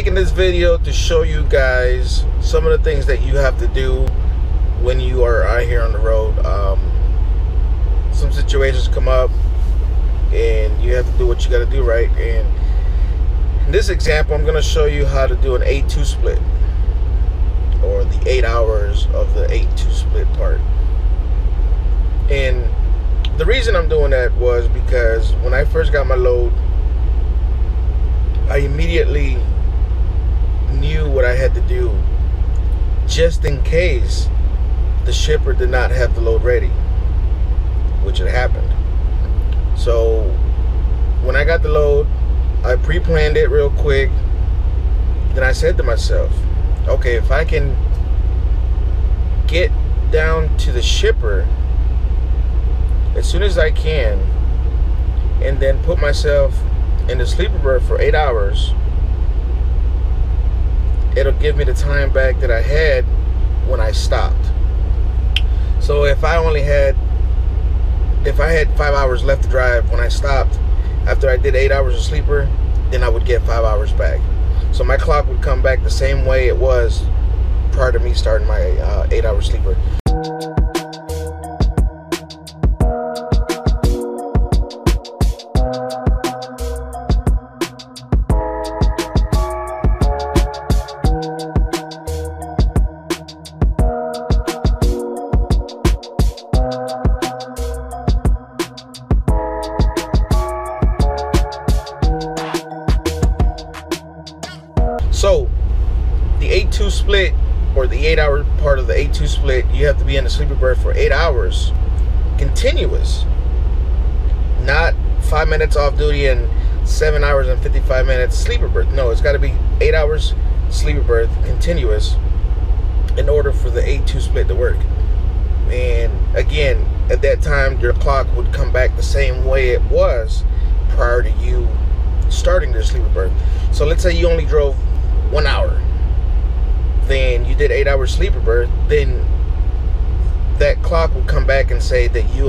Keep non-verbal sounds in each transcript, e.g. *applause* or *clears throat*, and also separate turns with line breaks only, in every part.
making this video to show you guys some of the things that you have to do when you are out here on the road. Um, some situations come up and you have to do what you got to do right? And in this example I'm going to show you how to do an 8-2 split or the 8 hours of the 8-2 split part. And the reason I'm doing that was because when I first got my load I immediately knew what I had to do just in case the shipper did not have the load ready, which had happened. So when I got the load, I pre-planned it real quick. Then I said to myself, okay, if I can get down to the shipper as soon as I can and then put myself in the sleeper berth for eight hours, it'll give me the time back that I had when I stopped. So if I only had, if I had five hours left to drive when I stopped, after I did eight hours of sleeper, then I would get five hours back. So my clock would come back the same way it was prior to me starting my uh, eight hour sleeper. Sleeper berth for 8 hours, continuous. Not 5 minutes off duty and 7 hours and 55 minutes sleeper berth. No, it's got to be 8 hours sleeper berth, continuous, in order for the 8-2 split to work. And again, at that time, your clock would come back the same way it was prior to you starting the sleeper berth. So let's say you only drove one hour, then you did eight hours sleeper berth, then that clock will come back and say that you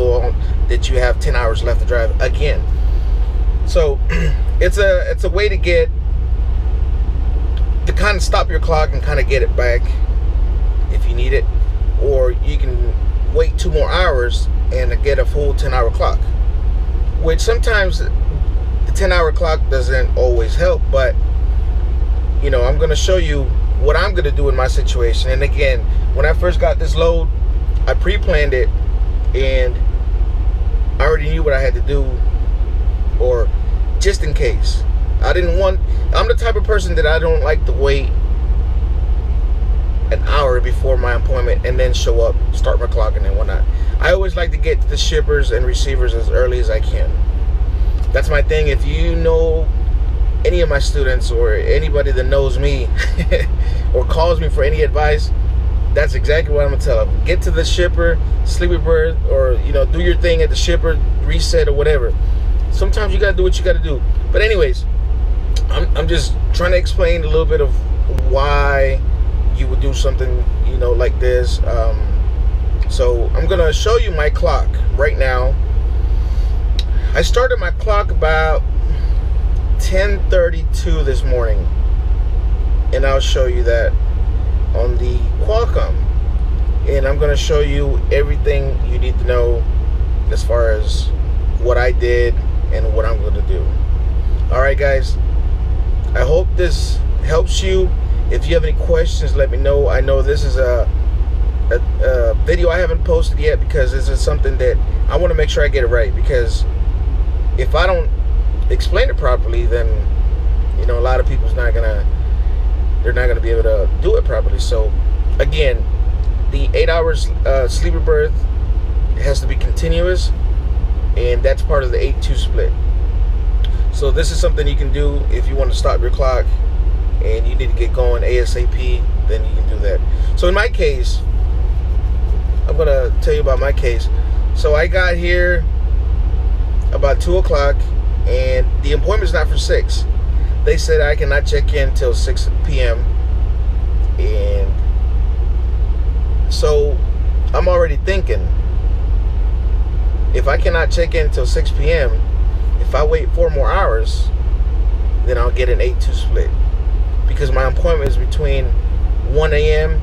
that you have 10 hours left to drive again. So *clears throat* it's a it's a way to get to kind of stop your clock and kind of get it back if you need it, or you can wait two more hours and get a full 10 hour clock. Which sometimes the 10 hour clock doesn't always help, but you know, I'm gonna show you what I'm gonna do in my situation. And again, when I first got this load, I pre-planned it and I already knew what I had to do or just in case. I didn't want I'm the type of person that I don't like to wait an hour before my appointment and then show up, start my clock and whatnot. I always like to get the shippers and receivers as early as I can. That's my thing. If you know any of my students or anybody that knows me *laughs* or calls me for any advice, that's exactly what I'm gonna tell them. Get to the shipper, sleeper berth, or you know, do your thing at the shipper, reset or whatever. Sometimes you gotta do what you gotta do. But anyways, I'm I'm just trying to explain a little bit of why you would do something, you know, like this. Um, so I'm gonna show you my clock right now. I started my clock about 10:32 this morning, and I'll show you that on the Qualcomm. And I'm gonna show you everything you need to know as far as what I did and what I'm gonna do. All right, guys. I hope this helps you. If you have any questions, let me know. I know this is a, a, a video I haven't posted yet because this is something that I want to make sure I get it right. Because if I don't explain it properly, then you know a lot of people's not gonna they're not gonna be able to do it properly. So again, the eight hours uh, sleeper berth has to be continuous, and that's part of the eight-two split. So this is something you can do if you want to stop your clock and you need to get going ASAP. Then you can do that. So in my case, I'm gonna tell you about my case. So I got here about two o'clock and the appointment's not for 6 they said i cannot check in till 6 p.m and so i'm already thinking if i cannot check in till 6 p.m if i wait four more hours then I'll get an 8-2 split. Because my appointment is between 1 a.m.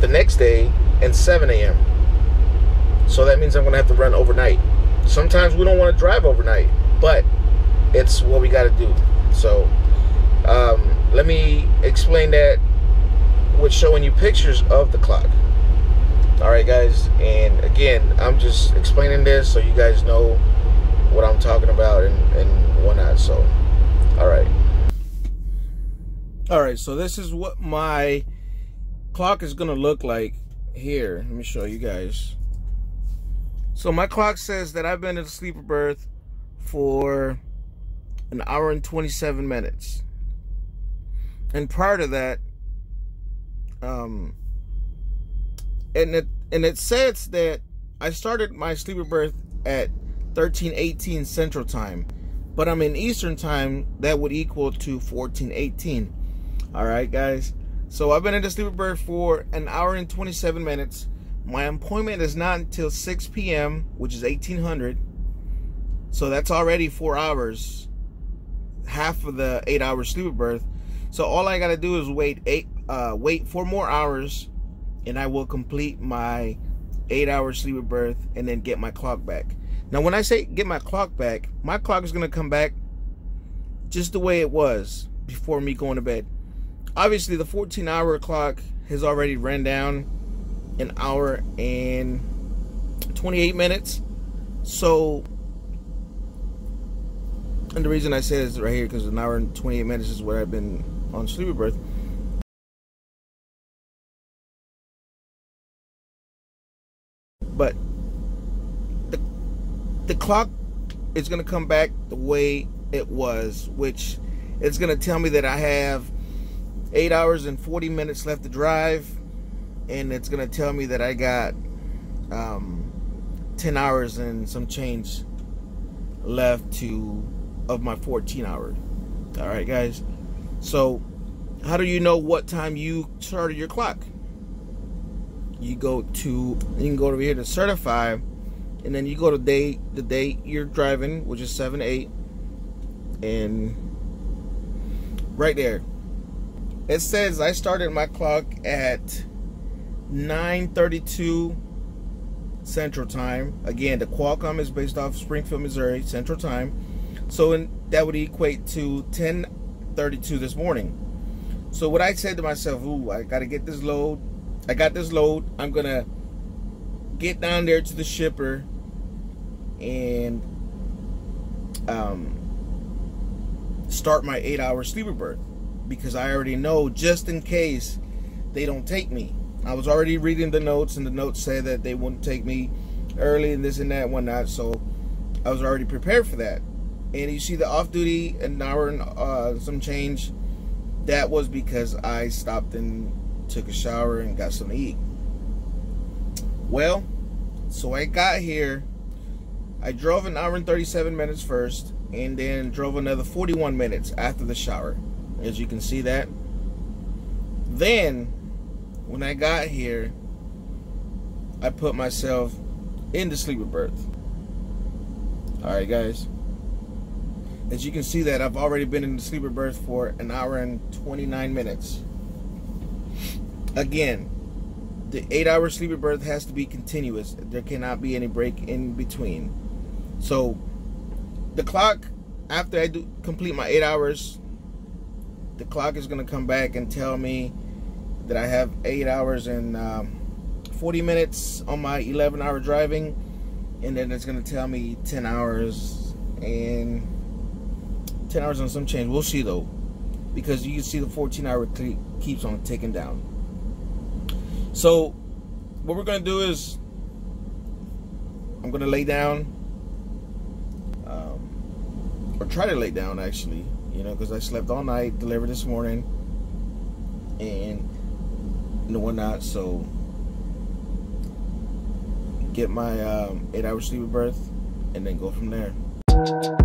the next day and 7 a.m. So that means I'm going to have to run overnight. Sometimes we don't want to drive overnight, but it's what we got to do. So um, let me explain that with showing you pictures of the clock. All right, guys. And again, I'm just explaining this so you guys know what I'm talking about and, and whatnot. So, all right. All right, so this is what my clock is going to look like here. Let me show you guys. So my clock says that I've been in a sleeper berth for an hour and 27 minutes. And prior to that, um, and it and it says that I started my sleeper berth at 1318 Central Time, but I'm in Eastern Time. That would equal to 1418. All right, guys. So I've been in the sleeper berth for an hour and 27 minutes. My appointment is not until 6 p.m., which is 1800. So that's already four hours, half of the eight-hour sleeper berth. So all I gotta do is wait eight, uh, wait four more hours, and I will complete my eight-hour sleeper berth and then get my clock back. Now, when I say get my clock back, my clock is gonna come back just the way it was before me going to bed. Obviously, the 14-hour clock has already ran down an hour and 28 minutes. So, and the reason I say this right here because an hour and 28 minutes is where I've been on sleeper berth. But the the clock is going to come back the way it was, which it's going to tell me that I have eight hours and 40 minutes left to drive, and it's going to tell me that I got um, 10 hours and some change left to of my 14 hour. All right, guys. So, how do you know what time you started your clock? You go to you can go over here to certify, and then you go to date the date you're driving, which is seven eight, and right there, it says I started my clock at 9:32 Central Time. Again, the Qualcomm is based off Springfield, Missouri Central Time, so in, that would equate to 10:32 this morning. So what I said to myself, ooh, I gotta get this load. I got this load. I'm gonna get down there to the shipper and um, start my eight hour sleeper berth because I already know just in case they don't take me. I was already reading the notes and the notes say that they wouldn't take me early and this and that and whatnot. So I was already prepared for that and you see the off duty an hour and uh, some change. That was because I stopped and took a shower and got some to eat. Well so I got here. I drove an hour and 37 minutes first and then drove another 41 minutes after the shower as you can see that. Then when I got here I put myself in the sleeper berth alright guys as you can see that I've already been in the sleeper berth for an hour and 29 minutes. Again, the eight hour sleeper berth has to be continuous. There cannot be any break in between. So the clock, after I do complete my eight hours, the clock is going to come back and tell me that I have eight hours and um, 40 minutes on my 11 hour driving. And then it's going to tell me 10 hours and 10 hours on some change. We'll see though, because you can see the 14 hour keeps on ticking down. So, what we're gonna do is, I'm gonna lay down, um, or try to lay down actually, you know, because I slept all night, delivered this morning, and no whatnot. So, get my um, eight hour sleep sleeper berth, and then go from there.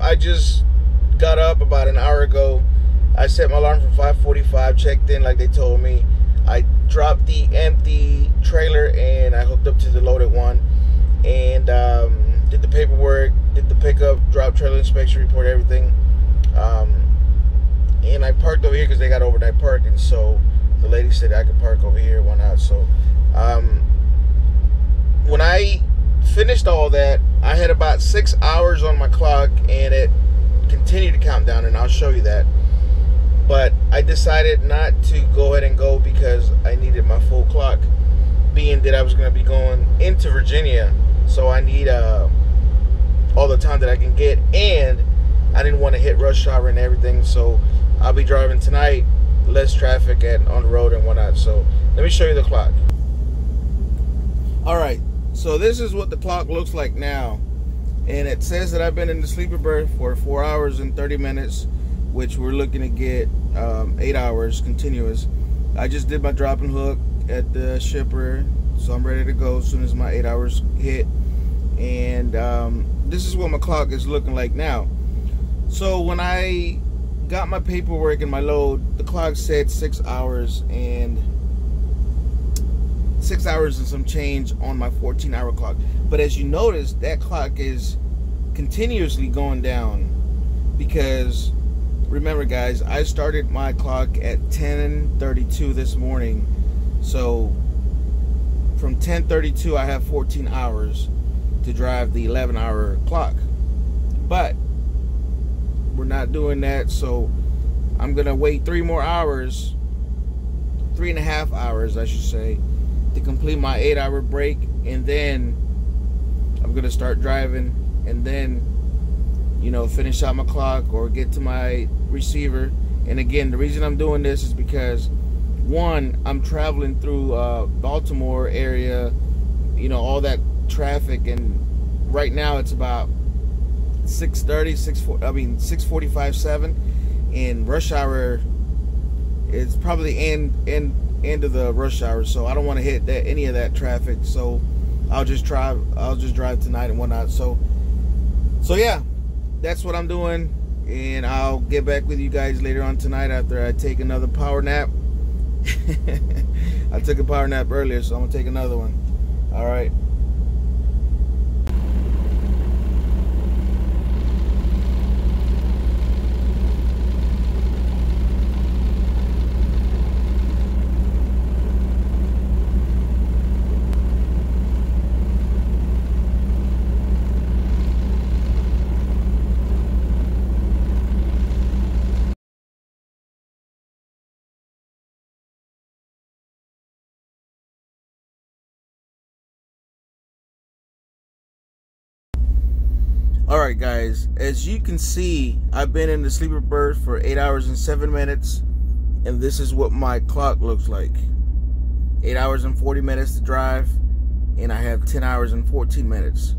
I just got up about an hour ago. I set my alarm for 5:45. Checked in like they told me. I dropped the empty trailer and I hooked up to the loaded one, and um, did the paperwork, did the pickup, drop trailer inspection report, everything. Um, and I parked over here because they got overnight parking. So the lady said I could park over here, why not? So um, when I finished all that, I had about six hours on my clock and it continued to count down, and I'll show you that. But I decided not to go ahead and go because I needed my full clock, being that I was going to be going into Virginia. So I need uh, all the time that I can get, and I didn't want to hit rush hour and everything. So I'll be driving tonight, less traffic and on the road and whatnot. So let me show you the clock. All right, so this is what the clock looks like now. And it says that I've been in the sleeper berth for four hours and 30 minutes, which we're looking to get um, eight hours continuous. I just did my drop and hook at the shipper, so I'm ready to go as soon as my eight hours hit. And um, this is what my clock is looking like now. So when I got my paperwork and my load, the clock said six hours and six hours and some change on my 14 hour clock. But as you notice, that clock is continuously going down because remember guys, I started my clock at 10:32 this morning. So from 10:32 I have 14 hours to drive the 11 hour clock. But we're not doing that, so I'm gonna wait three more hours, three and a half hours, I should say, to complete my eight hour break, and then I'm gonna start driving, and then you know finish out my clock or get to my receiver. And again, the reason I'm doing this is because one, I'm traveling through uh, Baltimore area, you know, all that traffic, and right now it's about 6:30, 6 I mean 6:45, 7, and rush hour is probably end end end of the rush hour, so I don't want to hit that any of that traffic. So I'll just drive. I'll just drive tonight and whatnot. So so yeah, that's what I'm doing, and I'll get back with you guys later on tonight after I take another power nap. *laughs* I took a power nap earlier, so I'm gonna take another one. All right. All right guys. As you can see i've been in the sleeper berth for eight hours and seven minutes and this is what my clock looks like. Eight hours and 40 minutes to drive and i have 10 hours and 14 minutes.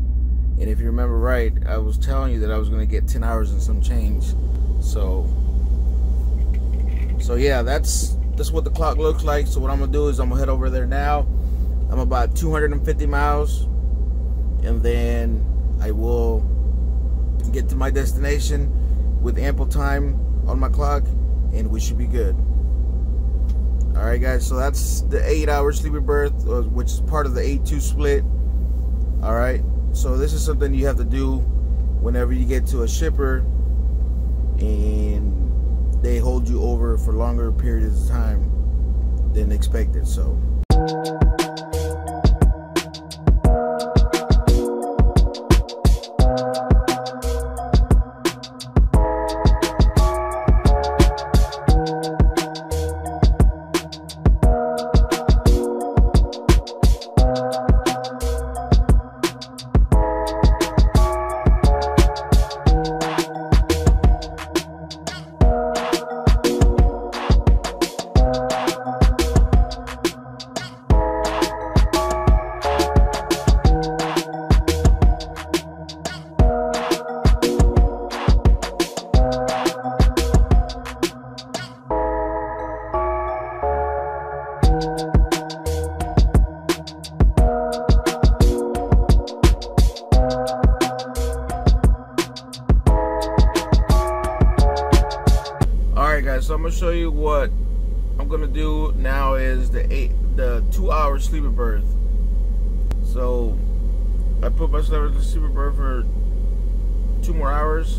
And if you remember right i was telling you that i was going to get 10 hours and some change. So so yeah that's that's what the clock looks like. So what i'm gonna do is i'm gonna head over there now. I'm about 250 miles and then i will get to my destination with ample time on my clock and we should be good. All right, guys, so that's the eight hour sleeper berth, uh, which is part of the 8-2 split. All right, so this is something you have to do whenever you get to a shipper and they hold you over for longer periods of time than expected. So. Show you what I'm gonna do now is the eight the two hour sleeper berth. So I put myself in the sleeper berth for two more hours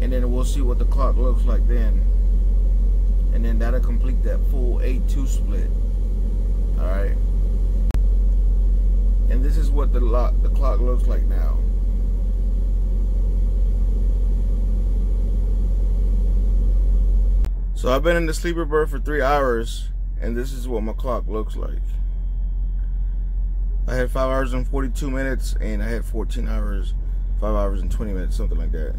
and then we'll see what the clock looks like then. And then that'll complete that full 8-2 split. Alright. And this is what the, the clock looks like now. So I've been in the sleeper berth for three hours, and this is what my clock looks like. I had five hours and 42 minutes, and I had 14 hours, five hours and 20 minutes, something like that.